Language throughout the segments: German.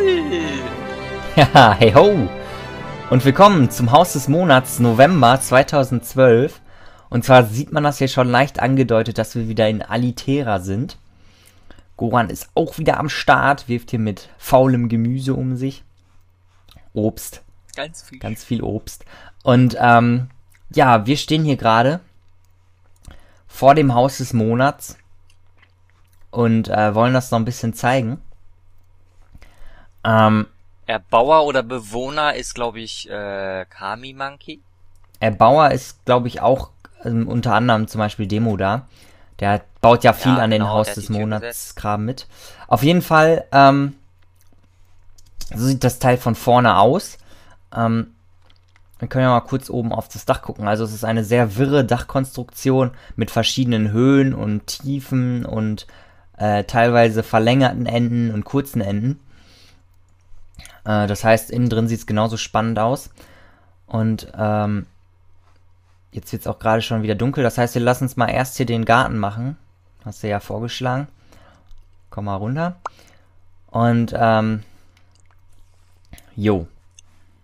Lucy! Ja, hey ho! Und willkommen zum Haus des Monats November 2012. Und zwar sieht man das hier schon leicht angedeutet, dass wir wieder in Alitera sind. Goran ist auch wieder am Start, wirft hier mit faulem Gemüse um sich. Obst. Ganz viel. Ganz viel Obst. Und ähm, ja, wir stehen hier gerade vor dem Haus des Monats und äh, wollen das noch ein bisschen zeigen. Ähm, Erbauer oder Bewohner ist, glaube ich, äh, Kami Monkey. Erbauer ist, glaube ich, auch ähm, unter anderem zum Beispiel Demo da. Der baut ja viel ja, an den genau, Haus des Monats Graben mit. Auf jeden Fall, ähm, so sieht das Teil von vorne aus. Ähm, wir können ja mal kurz oben auf das Dach gucken. Also es ist eine sehr wirre Dachkonstruktion mit verschiedenen Höhen und Tiefen und äh, teilweise verlängerten Enden und kurzen Enden. Äh, das heißt, innen drin sieht es genauso spannend aus. Und ähm, jetzt wird es auch gerade schon wieder dunkel. Das heißt, wir lassen uns mal erst hier den Garten machen. Hast du ja vorgeschlagen. Komm mal runter. Und, ähm, jo.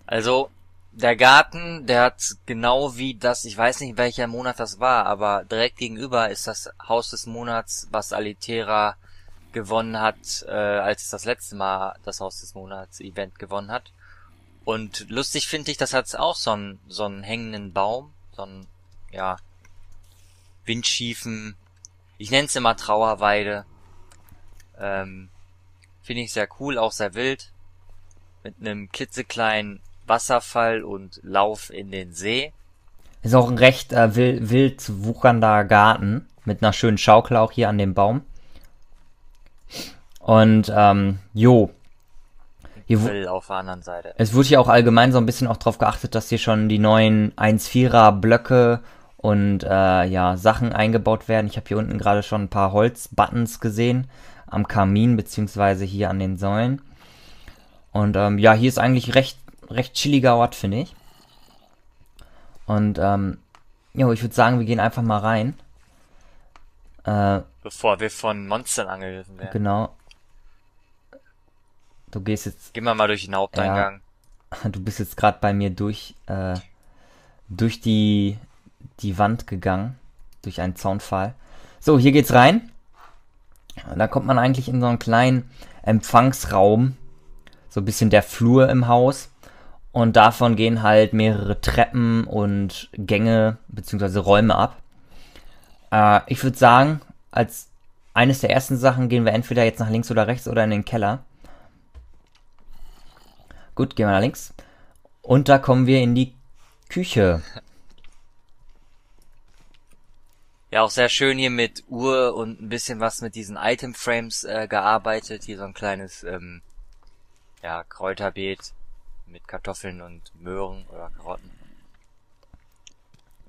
Also, der Garten, der hat genau wie das, ich weiß nicht welcher Monat das war, aber direkt gegenüber ist das Haus des Monats, was Alitera gewonnen hat, äh, als es das letzte Mal das Haus des Monats Event gewonnen hat. Und lustig finde ich, das hat auch so einen, so einen hängenden Baum, so einen, ja, windschiefen, ich nenne es immer Trauerweide. Ähm, finde ich sehr cool, auch sehr wild. Mit einem klitzekleinen Wasserfall und Lauf in den See. Ist auch ein recht äh, wild, wild wuchernder Garten mit einer schönen Schaukel auch hier an dem Baum. Und ähm, jo. Hier auf der anderen Seite. Es wurde hier auch allgemein so ein bisschen auch drauf geachtet, dass hier schon die neuen 1-4er Blöcke und äh, ja, Sachen eingebaut werden. Ich habe hier unten gerade schon ein paar Holzbuttons gesehen am Kamin beziehungsweise hier an den Säulen. Und ähm, ja, hier ist eigentlich recht, recht chilliger Ort, finde ich. Und ähm, jo, ich würde sagen, wir gehen einfach mal rein. Äh, Bevor wir von Monstern angegriffen werden. Genau. Du gehst jetzt. Gehen wir mal durch den Haupteingang. Ja, du bist jetzt gerade bei mir durch, äh, durch die, die Wand gegangen. Durch einen Zaunpfahl. So, hier geht's rein. Da kommt man eigentlich in so einen kleinen Empfangsraum. So ein bisschen der Flur im Haus. Und davon gehen halt mehrere Treppen und Gänge bzw. Räume ab. Äh, ich würde sagen, als eines der ersten Sachen gehen wir entweder jetzt nach links oder rechts oder in den Keller. Gut, gehen wir nach links. Und da kommen wir in die Küche. Ja, auch sehr schön hier mit Uhr und ein bisschen was mit diesen Item Frames äh, gearbeitet. Hier so ein kleines ähm, ja, Kräuterbeet mit Kartoffeln und Möhren oder Karotten.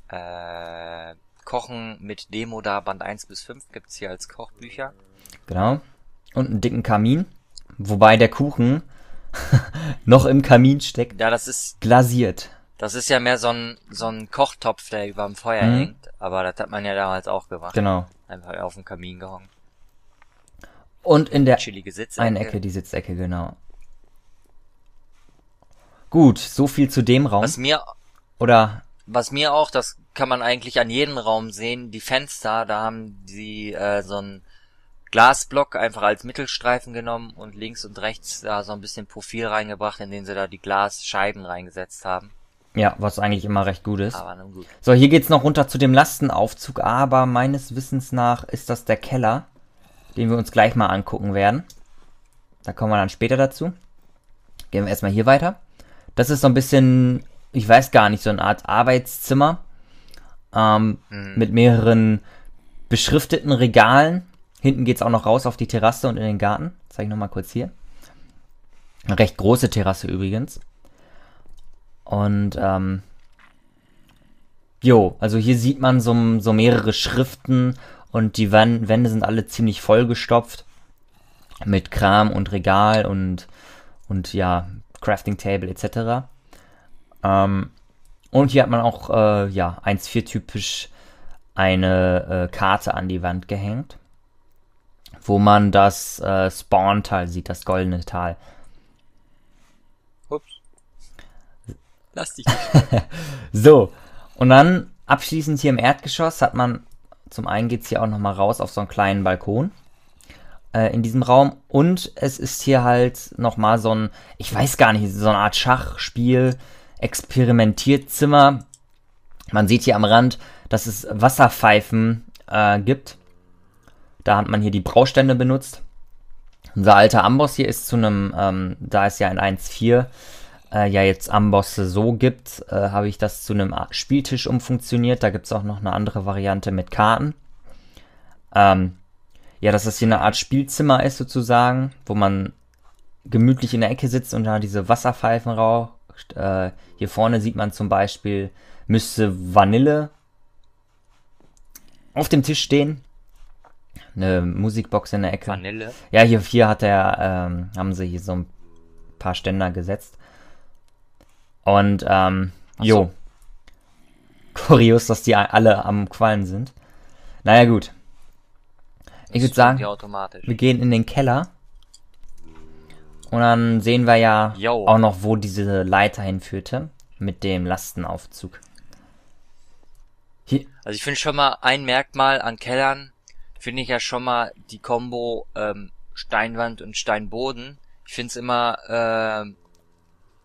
Äh, Kochen mit Demo da, Band 1 bis 5 gibt's hier als Kochbücher. Genau. Und einen dicken Kamin. Wobei der Kuchen noch im Kamin steckt. Ja, das ist glasiert. Das ist ja mehr so ein, so ein Kochtopf, der über dem Feuer mhm. hängt. Aber das hat man ja damals auch gemacht. Genau. Einfach auf dem Kamin gehongen. Und in der. Eine Ecke, die Sitzecke, genau. Gut, so viel zu dem Raum. Was mir oder was mir auch, das kann man eigentlich an jedem Raum sehen, die Fenster, da haben sie äh, so ein Glasblock einfach als Mittelstreifen genommen und links und rechts da so ein bisschen Profil reingebracht, in den sie da die Glasscheiben reingesetzt haben. Ja, was eigentlich immer recht gut ist. Aber nun gut. So, hier geht's noch runter zu dem Lastenaufzug, aber meines Wissens nach ist das der Keller, den wir uns gleich mal angucken werden. Da kommen wir dann später dazu. Gehen wir erstmal hier weiter. Das ist so ein bisschen, ich weiß gar nicht, so eine Art Arbeitszimmer ähm, mhm. mit mehreren beschrifteten Regalen Hinten geht es auch noch raus auf die Terrasse und in den Garten. Zeige ich nochmal kurz hier. Eine recht große Terrasse übrigens. Und, ähm, jo, also hier sieht man so, so mehrere Schriften und die Wände sind alle ziemlich vollgestopft mit Kram und Regal und, und ja, Crafting Table etc. Ähm, und hier hat man auch, äh, ja, 1.4 typisch eine äh, Karte an die Wand gehängt wo man das äh, Spawn-Tal halt, sieht, das goldene Tal. Ups. Lass dich so, und dann abschließend hier im Erdgeschoss hat man, zum einen geht es hier auch nochmal raus auf so einen kleinen Balkon äh, in diesem Raum und es ist hier halt nochmal so ein, ich weiß gar nicht, so eine Art Schachspiel, Experimentierzimmer. Man sieht hier am Rand, dass es Wasserpfeifen äh, gibt da hat man hier die Braustände benutzt. Unser alter Amboss hier ist zu einem, ähm, da es ja in 1.4 äh, ja jetzt Ambosse so gibt, äh, habe ich das zu einem Spieltisch umfunktioniert. Da gibt es auch noch eine andere Variante mit Karten. Ähm, ja, dass das hier eine Art Spielzimmer ist sozusagen, wo man gemütlich in der Ecke sitzt und da diese Wasserpfeifen raucht. Äh, hier vorne sieht man zum Beispiel, müsste Vanille auf dem Tisch stehen. Eine Musikbox in der Ecke. Vanille? Ja, hier, hier hat er, ähm, haben sie hier so ein paar Ständer gesetzt. Und, ähm, jo. So. Kurios, dass die alle am Quallen sind. Naja, gut. Ich würde sagen, wir gehen in den Keller. Und dann sehen wir ja Yo. auch noch, wo diese Leiter hinführte. Mit dem Lastenaufzug. Hier. Also ich finde schon mal ein Merkmal an Kellern, finde ich ja schon mal die Combo ähm, Steinwand und Steinboden. Ich finde es immer äh,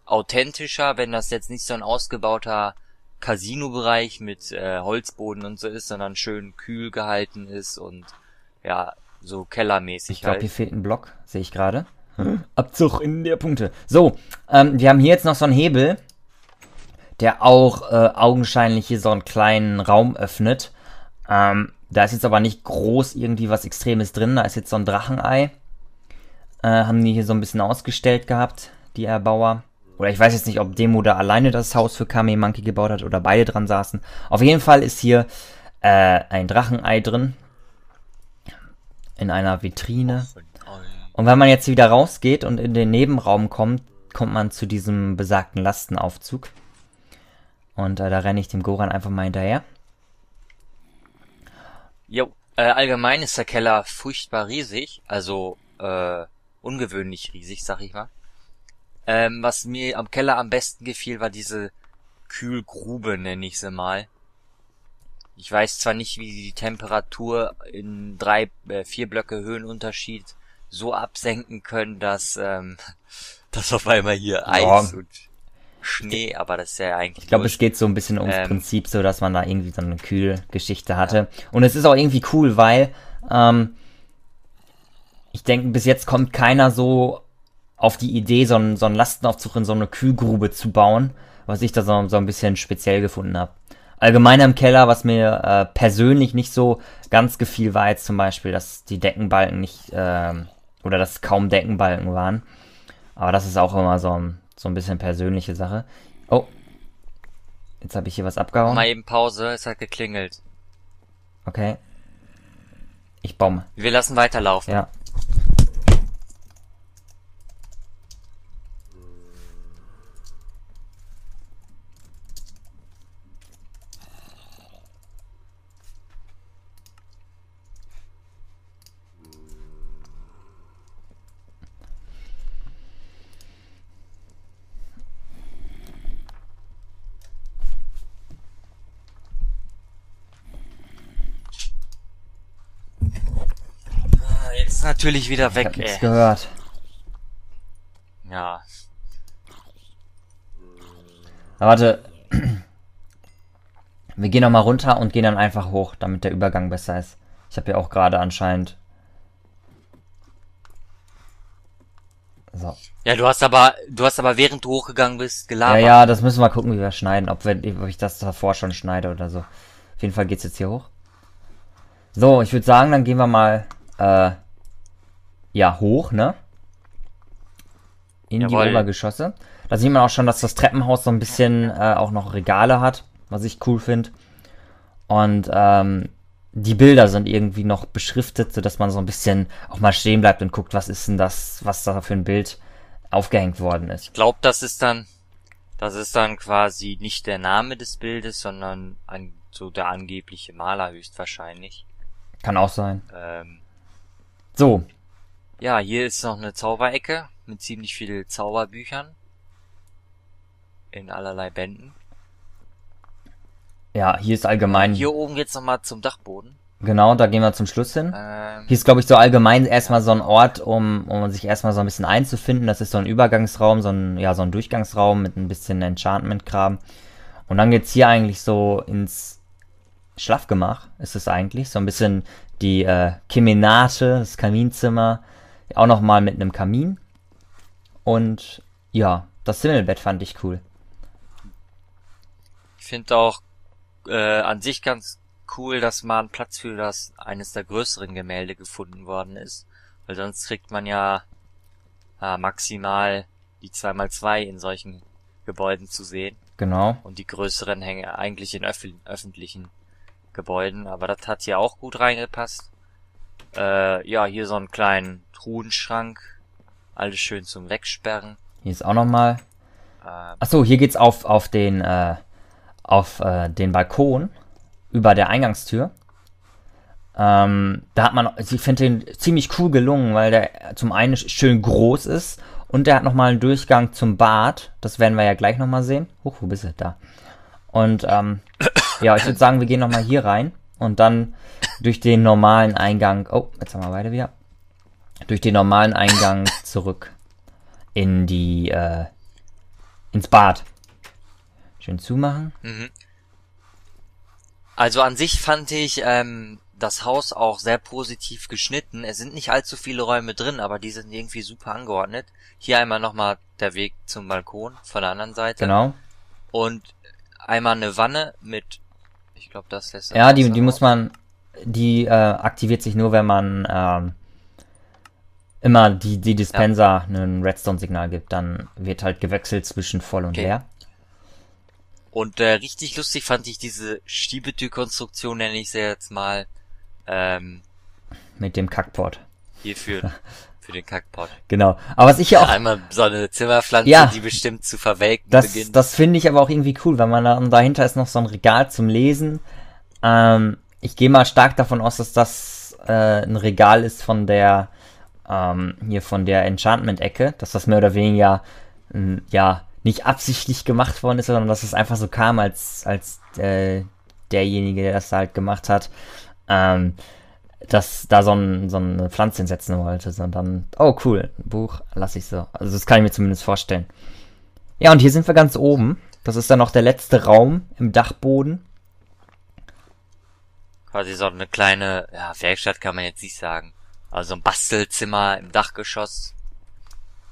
authentischer, wenn das jetzt nicht so ein ausgebauter Casino-Bereich mit äh, Holzboden und so ist, sondern schön kühl gehalten ist und ja, so kellermäßig. Ich glaube, halt. hier fehlt ein Block, sehe ich gerade. Abzug in der Punkte. So, ähm, wir haben hier jetzt noch so einen Hebel, der auch äh, augenscheinlich hier so einen kleinen Raum öffnet. Ähm, da ist jetzt aber nicht groß irgendwie was Extremes drin. Da ist jetzt so ein Drachenei. Äh, haben die hier so ein bisschen ausgestellt gehabt, die Erbauer. Oder ich weiß jetzt nicht, ob Demo da alleine das Haus für Kame Monkey gebaut hat oder beide dran saßen. Auf jeden Fall ist hier äh, ein Drachenei drin in einer Vitrine. Und wenn man jetzt wieder rausgeht und in den Nebenraum kommt, kommt man zu diesem besagten Lastenaufzug. Und äh, da renne ich dem Goran einfach mal hinterher. Jo, äh, allgemein ist der Keller furchtbar riesig, also äh, ungewöhnlich riesig, sag ich mal. Ähm, was mir am Keller am besten gefiel, war diese Kühlgrube, nenne ich sie mal. Ich weiß zwar nicht, wie die Temperatur in drei, äh, vier Blöcke Höhenunterschied so absenken können, dass, ähm, dass auf einmal hier Eis und Schnee, aber das ist ja eigentlich. Ich glaube, es geht so ein bisschen ums ähm, Prinzip, so dass man da irgendwie so eine Kühlgeschichte hatte. Ja. Und es ist auch irgendwie cool, weil ähm, ich denke, bis jetzt kommt keiner so auf die Idee, so einen, so einen Lastenaufzug in so eine Kühlgrube zu bauen, was ich da so, so ein bisschen speziell gefunden habe allgemein im Keller, was mir äh, persönlich nicht so ganz gefiel, war jetzt zum Beispiel, dass die Deckenbalken nicht, äh, oder dass kaum Deckenbalken waren. Aber das ist auch immer so ein, so ein bisschen persönliche Sache. Oh. Jetzt habe ich hier was abgehauen. Mal eben Pause, es hat geklingelt. Okay. Ich baue. Wir lassen weiterlaufen. Ja. Ist natürlich wieder weg, ich hab ey. gehört. Ja. Na, warte. Wir gehen nochmal runter und gehen dann einfach hoch, damit der Übergang besser ist. Ich habe ja auch gerade anscheinend. So. Ja, du hast aber, du hast aber während du hochgegangen bist gelabert. Ja, ja, das müssen wir gucken, wie wir schneiden, ob, wir, ob ich das davor schon schneide oder so. Auf jeden Fall geht's jetzt hier hoch. So, ich würde sagen, dann gehen wir mal äh, ja hoch, ne? In Jawohl. die Obergeschosse. Da sieht man auch schon, dass das Treppenhaus so ein bisschen äh, auch noch Regale hat, was ich cool finde. Und ähm, die Bilder sind irgendwie noch beschriftet, sodass man so ein bisschen auch mal stehen bleibt und guckt, was ist denn das, was da für ein Bild aufgehängt worden ist. Ich glaube, das ist dann, das ist dann quasi nicht der Name des Bildes, sondern ein, so der angebliche Maler höchstwahrscheinlich. Kann auch sein. Ähm, so, ja, hier ist noch eine Zauberecke mit ziemlich vielen Zauberbüchern. in allerlei Bänden. Ja, hier ist allgemein. Hier oben geht's nochmal zum Dachboden. Genau, da gehen wir zum Schluss hin. Ähm, Hier ist, glaube ich, so allgemein erstmal so ein Ort, um, um sich erstmal so ein bisschen einzufinden. Das ist so ein Übergangsraum, so ein, ja, so ein Durchgangsraum mit ein bisschen Enchantment-Kram. Und dann geht's hier eigentlich so ins Schlafgemach, ist es eigentlich. So ein bisschen die äh, Kemenate, das Kaminzimmer. Auch nochmal mit einem Kamin. Und ja, das Himmelbett fand ich cool. ich finde auch äh, an sich ganz cool, dass mal ein Platz für das eines der größeren Gemälde gefunden worden ist. Weil sonst kriegt man ja äh, maximal die 2x2 in solchen Gebäuden zu sehen. Genau. Und die größeren hängen eigentlich in öff öffentlichen Gebäuden. Aber das hat hier auch gut reingepasst. Äh, ja, hier so einen kleinen Truhenschrank. Alles schön zum Wegsperren. Hier ist auch nochmal. Äh, Achso, hier geht's auf, auf den, äh, auf äh, den Balkon über der Eingangstür. Ähm, da hat man, ich finde den ziemlich cool gelungen, weil der zum einen schön groß ist und der hat nochmal einen Durchgang zum Bad. Das werden wir ja gleich nochmal sehen. Huch, wo bist du? Da. Und ähm, ja, ich würde sagen, wir gehen nochmal hier rein und dann durch den normalen Eingang. Oh, jetzt haben wir beide wieder. Durch den normalen Eingang zurück in die, äh, ins Bad. Schön zumachen. Mhm. Also an sich fand ich ähm, das Haus auch sehr positiv geschnitten. Es sind nicht allzu viele Räume drin, aber die sind irgendwie super angeordnet. Hier einmal nochmal der Weg zum Balkon von der anderen Seite. Genau. Und einmal eine Wanne mit, ich glaube, das lässt. Ja, die, die raus. muss man, die äh, aktiviert sich nur, wenn man ähm, immer die, die Dispenser ein Redstone-Signal gibt. Dann wird halt gewechselt zwischen voll und Okay. leer. Und äh, richtig lustig fand ich diese Schiebetürkonstruktion, nenne ich sie jetzt mal, ähm, Mit dem Kackpot. hier für, den Kackpot. Genau. Aber was ich hier auch Einmal so eine Zimmerpflanze, Ja. die bestimmt zu verwelken Das, beginnt. das finde ich aber auch irgendwie cool, weil man dann dahinter ist noch so ein Regal zum Lesen. Ähm, ich gehe mal stark davon aus, dass das äh, ein Regal ist von der ähm, hier von der Enchantment-Ecke, dass das mehr oder weniger ja nicht absichtlich gemacht worden ist, sondern dass es einfach so kam, als als äh, derjenige, der das halt gemacht hat, ähm, dass da so, ein, so eine Pflanze hinsetzen wollte, sondern oh cool, Buch, lass ich so. Also das kann ich mir zumindest vorstellen. Ja, und hier sind wir ganz oben. Das ist dann noch der letzte Raum im Dachboden. Quasi so eine kleine, ja, Werkstatt kann man jetzt nicht sagen. Also ein Bastelzimmer im Dachgeschoss.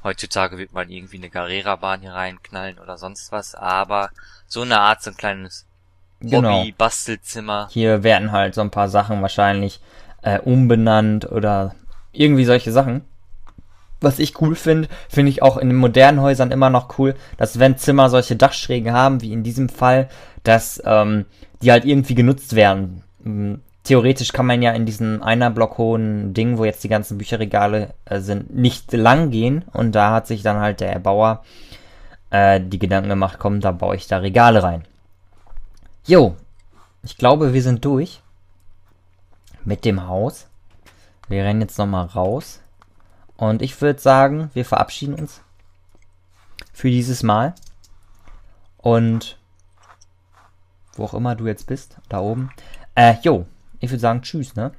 Heutzutage wird man irgendwie eine Carrera-Bahn hier reinknallen oder sonst was, aber so eine Art, so ein kleines Genau. Hobby-Bastelzimmer. Hier werden halt so ein paar Sachen wahrscheinlich äh, umbenannt oder irgendwie solche Sachen. Was ich cool finde, finde ich auch in den modernen Häusern immer noch cool, dass wenn Zimmer solche Dachschrägen haben, wie in diesem Fall, dass ähm, die halt irgendwie genutzt werden. Theoretisch kann man ja in diesem einer Block hohen Ding, wo jetzt die ganzen Bücherregale äh, sind, nicht lang gehen. Und da hat sich dann halt der Erbauer äh, die Gedanken gemacht, komm, da baue ich da Regale rein. Jo, ich glaube, wir sind durch mit dem Haus. Wir rennen jetzt nochmal raus. Und ich würde sagen, wir verabschieden uns für dieses Mal. Und wo auch immer du jetzt bist, da oben. Äh, jo, ich würde sagen, tschüss, ne?